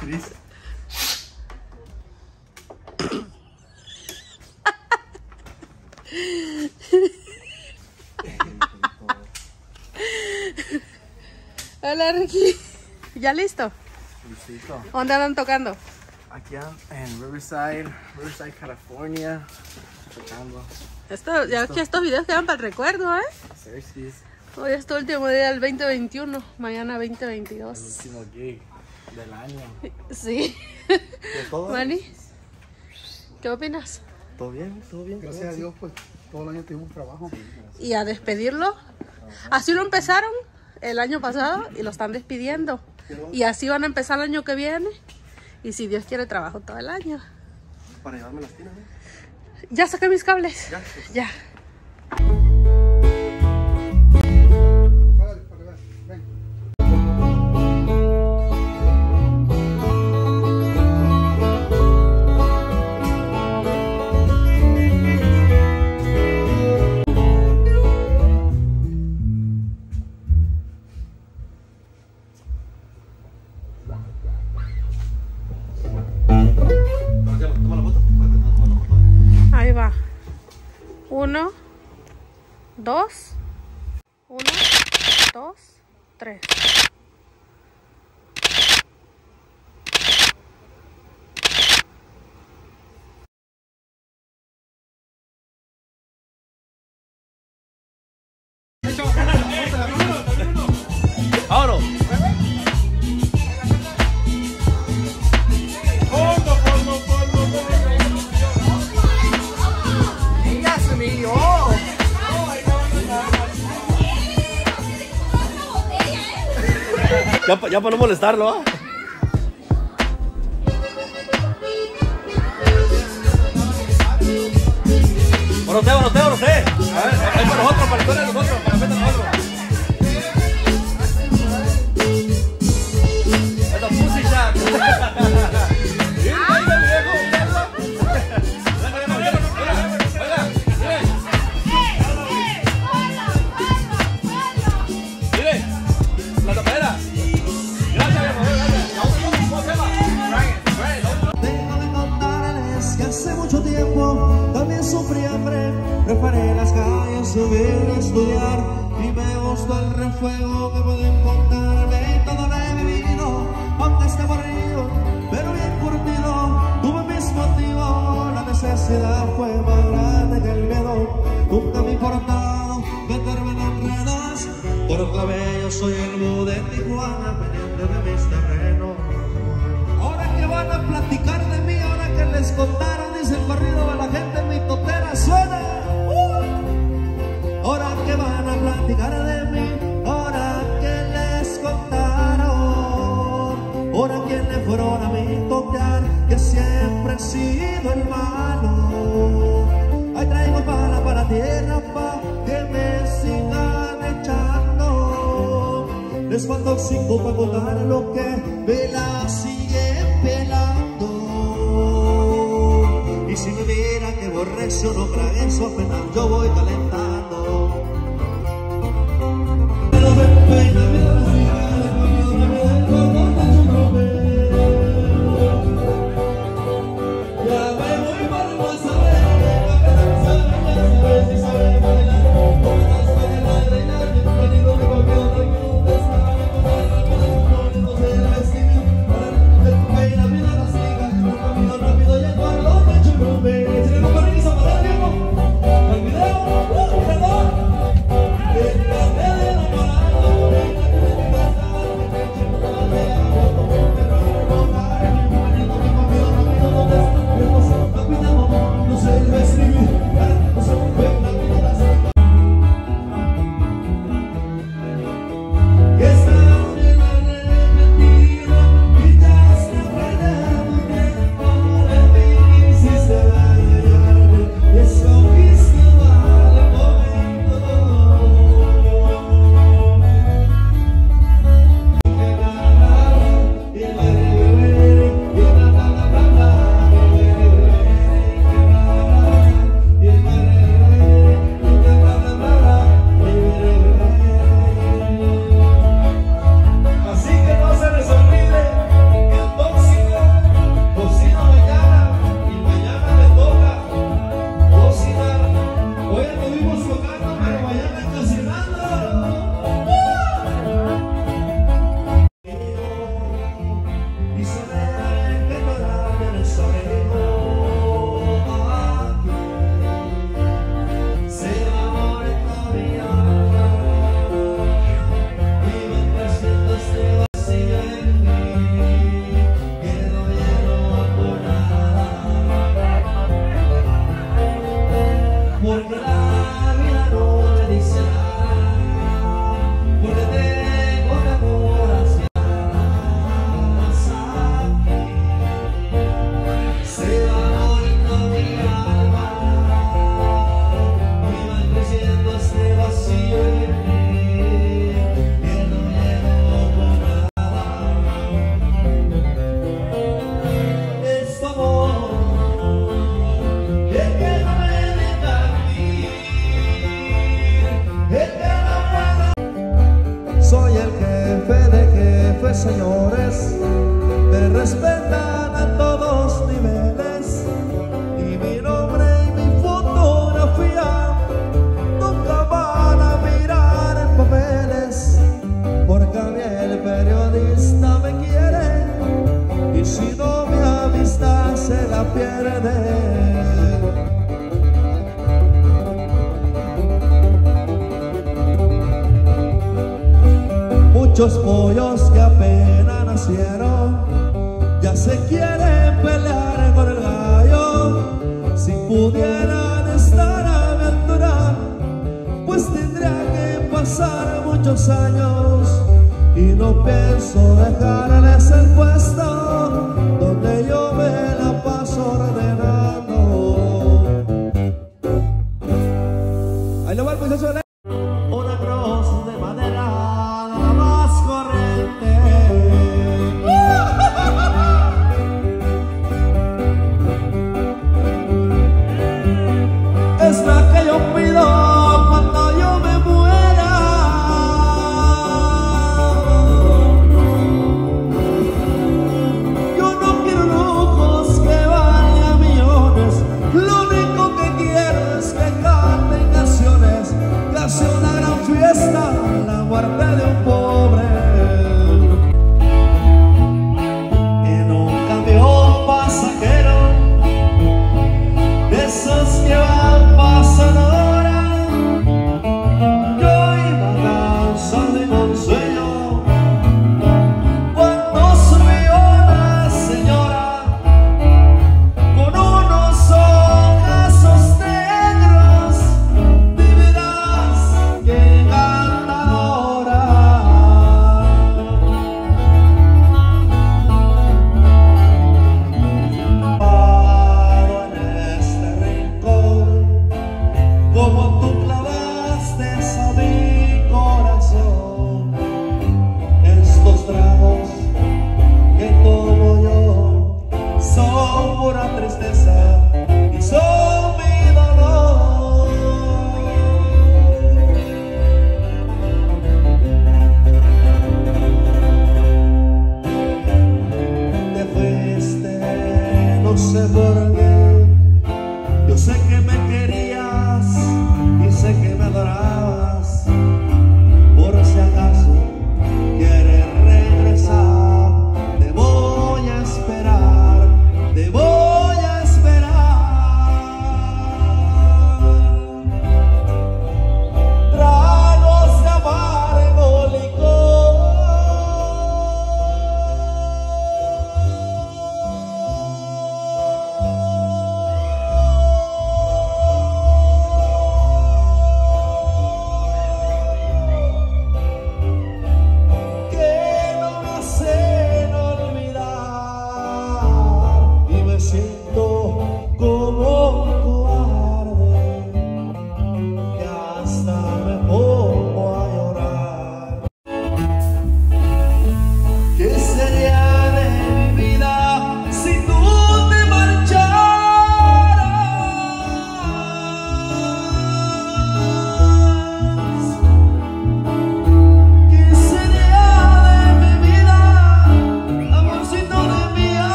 Cris. Hola Ricky. ¿Ya listo? Luisito. ¿Dónde andan tocando? Aquí en Riverside, Riverside, California. Tocando. Esto, ya que estos videos quedan para el recuerdo, ¿eh? Hoy es tu último día del 2021, mañana el 2022. último gig del año. Sí. ¿De todo? Manny, ¿qué opinas? ¿Todo bien? ¿Todo bien? Gracias a Dios, pues todo el año tuvimos trabajo. Y a despedirlo. Así lo empezaron el año pasado y lo están despidiendo. Y así van a empezar el año que viene. Y si Dios quiere, trabajo todo el año. Para llevarme las tiras, ¿no? Ya saqué mis cables. Ya, pues. Ya. Uno, dos, uno, dos, tres. Ya, ya para no molestarlo, ¿ah? Bueno, usted, bueno, usted. A ver, ahí para nosotros, para historia de nosotros, para la de nosotros. El refuego que pude encontrarme y todo lo he vivido, aunque esté morrido, pero bien curtido. Tuve mis motivos, la necesidad fue más grande que el miedo. Nunca me importado meterme en enredos, por el cabello soy el bu de Tijuana, pendiente de mis pa' que me sigan echando. Les falta cinco para contar lo que me la siguen pelando. Y si me mira que borracho no su apenas yo voy calentando. Muchos pollos que apenas nacieron ya se quieren pelear con el gallo. Si pudieran estar a mi altura, pues tendría que pasar muchos años y no pienso dejarles